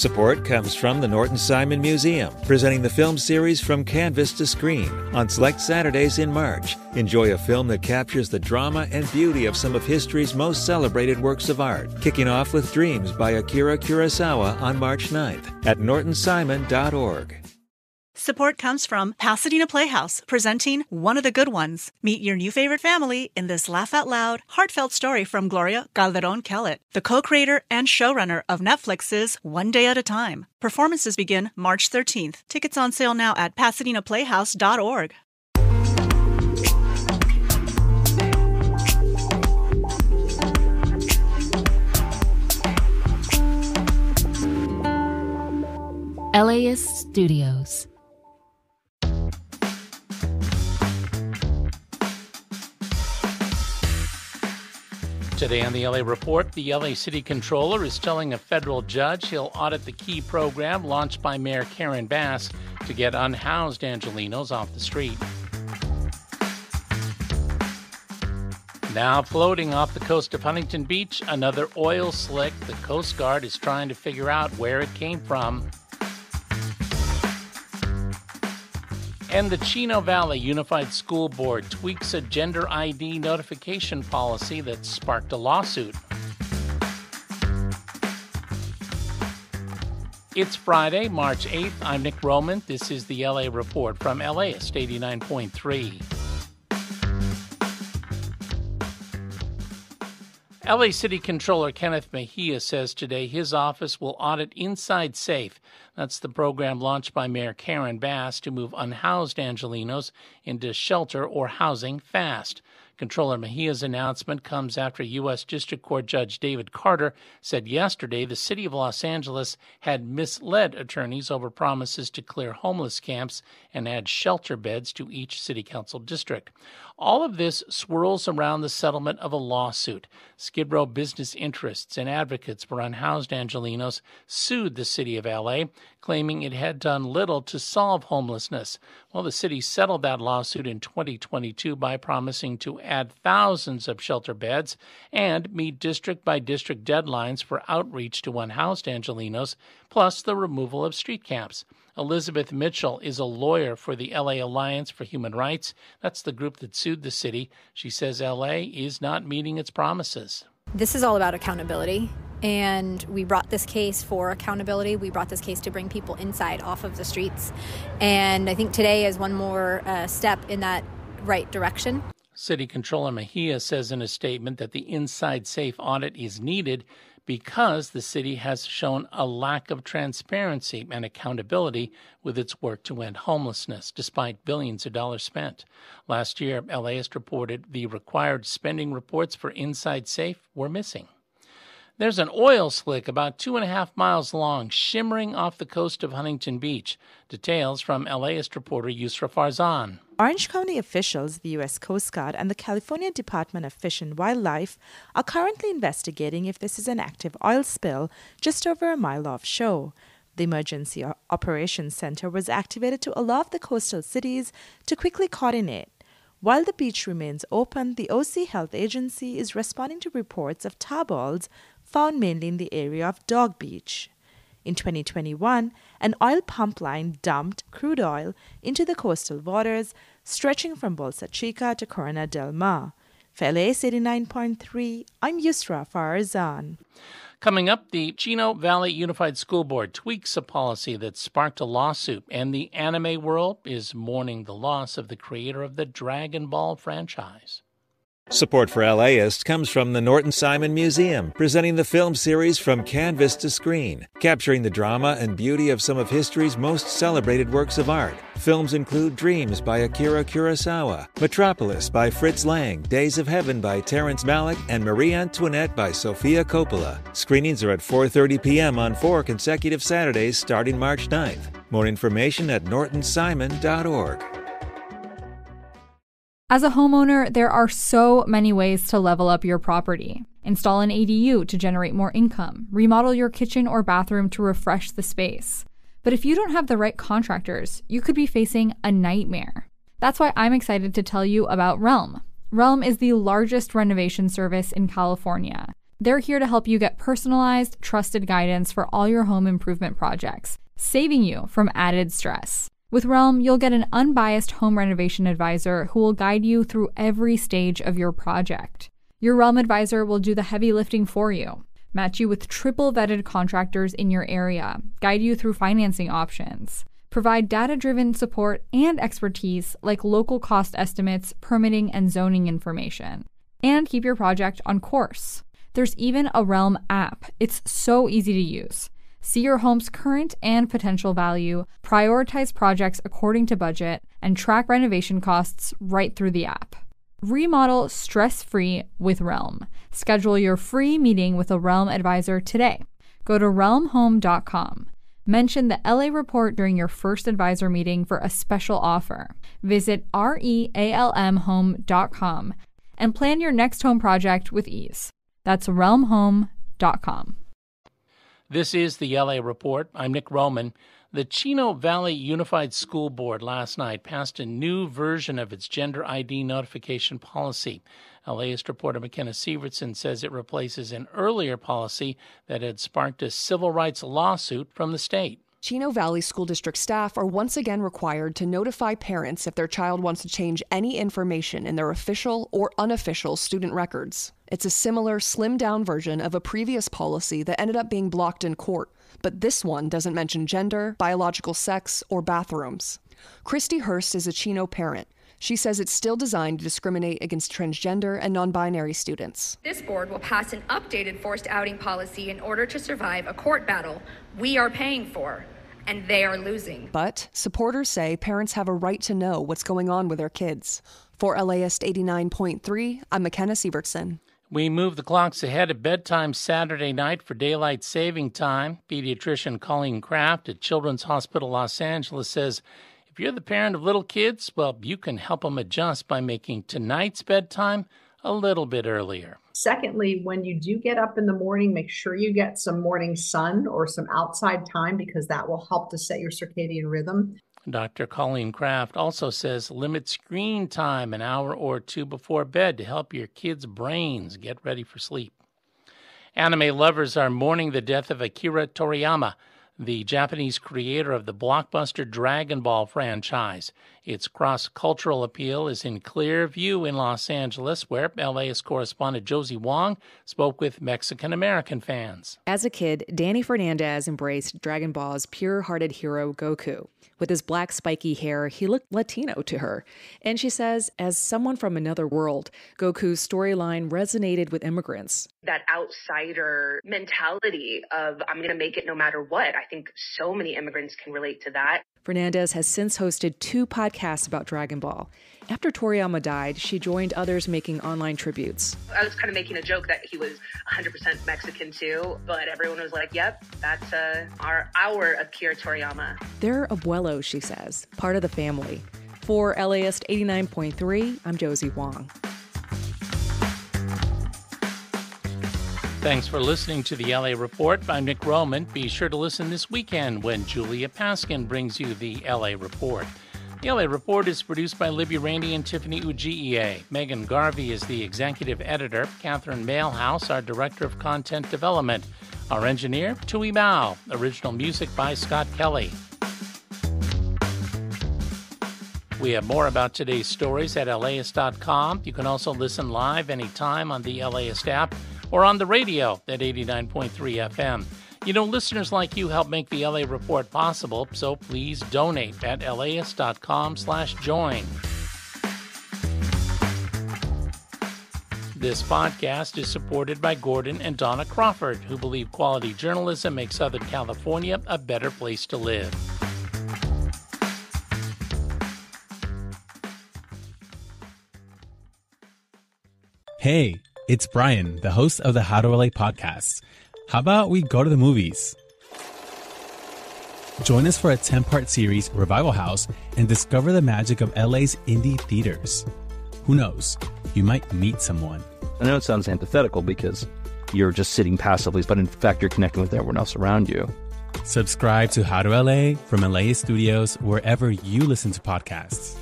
Support comes from the Norton Simon Museum, presenting the film series From Canvas to Screen on select Saturdays in March. Enjoy a film that captures the drama and beauty of some of history's most celebrated works of art, kicking off with Dreams by Akira Kurosawa on March 9th at nortonsimon.org. Support comes from Pasadena Playhouse, presenting One of the Good Ones. Meet your new favorite family in this laugh out loud, heartfelt story from Gloria Calderon Kellett, the co creator and showrunner of Netflix's One Day at a Time. Performances begin March 13th. Tickets on sale now at pasadenaplayhouse.org. LAist Studios. Today on the LA Report, the LA City Controller is telling a federal judge he'll audit the key program launched by Mayor Karen Bass to get unhoused Angelenos off the street. Now floating off the coast of Huntington Beach, another oil slick the Coast Guard is trying to figure out where it came from. And the Chino Valley Unified School Board tweaks a gender ID notification policy that sparked a lawsuit. It's Friday, March 8th. I'm Nick Roman. This is the LA Report from LAist 89.3. LA City Controller Kenneth Mejia says today his office will audit Inside Safe. That's the program launched by Mayor Karen Bass to move unhoused Angelenos into shelter or housing fast. Controller Mejia's announcement comes after U.S. District Court Judge David Carter said yesterday the city of Los Angeles had misled attorneys over promises to clear homeless camps and add shelter beds to each city council district. All of this swirls around the settlement of a lawsuit. Skid Row business interests and advocates for unhoused Angelenos sued the city of LA, claiming it had done little to solve homelessness. Well, the city settled that lawsuit in 2022 by promising to add thousands of shelter beds and meet district by district deadlines for outreach to unhoused Angelenos, plus the removal of street camps. Elizabeth Mitchell is a lawyer for the LA Alliance for Human Rights. That's the group that sued the city. She says LA is not meeting its promises. This is all about accountability. And we brought this case for accountability. We brought this case to bring people inside off of the streets. And I think today is one more uh, step in that right direction. City Controller Mejia says in a statement that the Inside Safe audit is needed because the city has shown a lack of transparency and accountability with its work to end homelessness, despite billions of dollars spent. Last year, LAist reported the required spending reports for Inside Safe were missing. There's an oil slick about two and a half miles long shimmering off the coast of Huntington Beach. Details from LAist reporter Yusra Farzan. Orange County officials, the U.S. Coast Guard, and the California Department of Fish and Wildlife are currently investigating if this is an active oil spill just over a mile offshore. The Emergency Operations Center was activated to allow the coastal cities to quickly coordinate. While the beach remains open, the OC Health Agency is responding to reports of tar balls found mainly in the area of Dog Beach. In 2021, an oil pump line dumped crude oil into the coastal waters, stretching from Bolsa Chica to Corona del Mar. LAist 89.3, I'm Yusra Farzan. Coming up, the Chino Valley Unified School Board tweaks a policy that sparked a lawsuit, and the anime world is mourning the loss of the creator of the Dragon Ball franchise. Support for LAist comes from the Norton Simon Museum, presenting the film series From Canvas to Screen, capturing the drama and beauty of some of history's most celebrated works of art. Films include Dreams by Akira Kurosawa, Metropolis by Fritz Lang, Days of Heaven by Terrence Malick, and Marie Antoinette by Sofia Coppola. Screenings are at 4:30 p.m. on four consecutive Saturdays starting March 9th. More information at nortonsimon.org. As a homeowner, there are so many ways to level up your property. Install an ADU to generate more income, remodel your kitchen or bathroom to refresh the space. But if you don't have the right contractors, you could be facing a nightmare. That's why I'm excited to tell you about Realm. Realm is the largest renovation service in California. They're here to help you get personalized, trusted guidance for all your home improvement projects, saving you from added stress. With Realm, you'll get an unbiased home renovation advisor who will guide you through every stage of your project. Your Realm advisor will do the heavy lifting for you, match you with triple vetted contractors in your area, guide you through financing options, provide data driven support and expertise like local cost estimates, permitting, and zoning information, and keep your project on course. There's even a Realm app. It's so easy to use. See your home's current and potential value, prioritize projects according to budget, and track renovation costs right through the app. Remodel stress free with Realm. Schedule your free meeting with a Realm advisor today. Go to realmhome.com. Mention the LA Report during your first advisor meeting for a special offer. Visit realmhome.com and plan your next home project with ease. That's realmhome.com. This is the LA Report. I'm Nick Roman. The Chino Valley Unified School Board last night passed a new version of its gender ID notification policy. LAist reporter McKenna Sievertson says it replaces an earlier policy that had sparked a civil rights lawsuit from the state. Chino Valley School District staff are once again required to notify parents if their child wants to change any information in their official or unofficial student records. It's a similar, slimmed down version of a previous policy that ended up being blocked in court, but this one doesn't mention gender, biological sex, or bathrooms. Christy Hurst is a Chino parent. She says it's still designed to discriminate against transgender and non binary students. This board will pass an updated forced outing policy in order to survive a court battle we are paying for and they are losing. But supporters say parents have a right to know what's going on with their kids. For LAist 89.3, I'm McKenna Sievertson. We move the clocks ahead at bedtime Saturday night for daylight saving time. Pediatrician Colleen Kraft at Children's Hospital Los Angeles says if you're the parent of little kids, well, you can help them adjust by making tonight's bedtime a little bit earlier. Secondly, when you do get up in the morning, make sure you get some morning sun or some outside time because that will help to set your circadian rhythm. Dr. Colleen Kraft also says limit screen time an hour or two before bed to help your kids' brains get ready for sleep. Anime lovers are mourning the death of Akira Toriyama, the Japanese creator of the blockbuster Dragon Ball franchise. Its cross cultural appeal is in clear view in Los Angeles, where LAist correspondent Josie Wong spoke with Mexican American fans. As a kid, Danny Fernandez embraced Dragon Ball's pure hearted hero Goku. With his black spiky hair, he looked Latino to her. And she says, as someone from another world, Goku's storyline resonated with immigrants. That outsider mentality of, I'm going to make it no matter what. I think so many immigrants can relate to that. Fernandez has since hosted two podcasts about Dragon Ball. After Toriyama died, she joined others making online tributes. I was kind of making a joke that he was 100% Mexican too, but everyone was like, "Yep, that's uh, our our Akira Toriyama." They're abuelos, she says, part of the family. For LAist 89.3, I'm Josie Wong. Thanks for listening to the LA Report. I'm Nick Roman. Be sure to listen this weekend when Julia Paskin brings you the LA Report. The LA Report is produced by Libby Rainey and Tiffany Ugie. Megan Garvey is the executive editor. Catherine Mailhouse, our director of content development. Our engineer, Tui Mao. Original music by Scott Kelly. We have more about today's stories at LAist.com. You can also listen live anytime on the LAist app or on the radio at 89.3 FM. You know, listeners like you help make the LA Report possible, so please donate at laist.com slash join. This podcast is supported by Gordon and Donna Crawford, who believe quality journalism makes Southern California a better place to live. Hey, it's Brian, the host of the How to LA podcast. How about we go to the movies? Join us for a 10 part series, Revival House, and discover the magic of LA's indie theaters. Who knows? You might meet someone. I know it sounds antithetical because you're just sitting passively, but in fact, you're connecting with everyone else around you. Subscribe to How to LA from LAist Studios wherever you listen to podcasts.